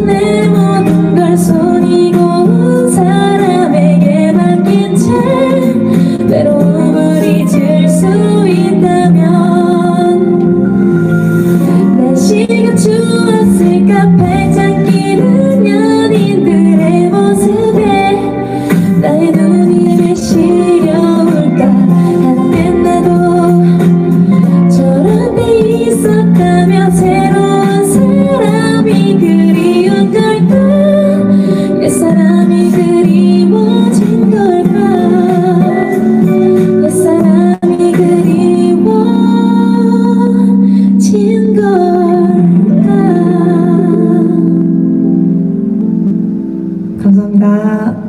me. 감사합니다.